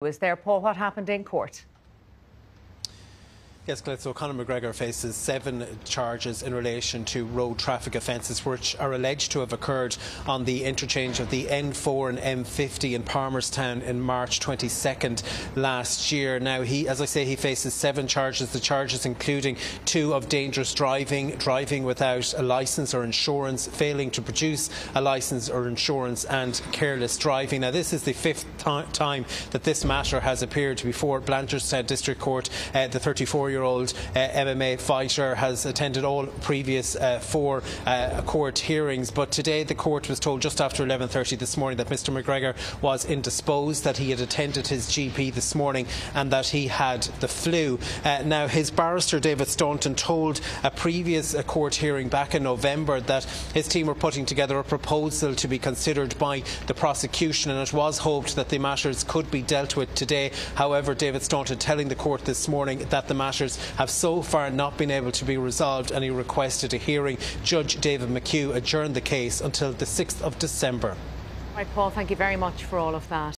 Was there, Paul, what happened in court? Yes, so Conor McGregor faces seven charges in relation to road traffic offences, which are alleged to have occurred on the interchange of the N4 and M50 in Palmerstown in March 22nd last year. Now, he, as I say, he faces seven charges. The charges including two of dangerous driving, driving without a licence or insurance, failing to produce a licence or insurance, and careless driving. Now, this is the fifth time that this matter has appeared before Blanchardstown District Court. Uh, the 34 year old uh, MMA fighter has attended all previous uh, four uh, court hearings. But today the court was told just after 11.30 this morning that Mr McGregor was indisposed, that he had attended his GP this morning and that he had the flu. Uh, now, his barrister David Staunton told a previous uh, court hearing back in November that his team were putting together a proposal to be considered by the prosecution and it was hoped that the matters could be dealt with today. However, David Staunton telling the court this morning that the matters matters have so far not been able to be resolved and he requested a hearing. Judge David McHugh adjourned the case until the 6th of December. Right, Paul, thank you very much for all of that.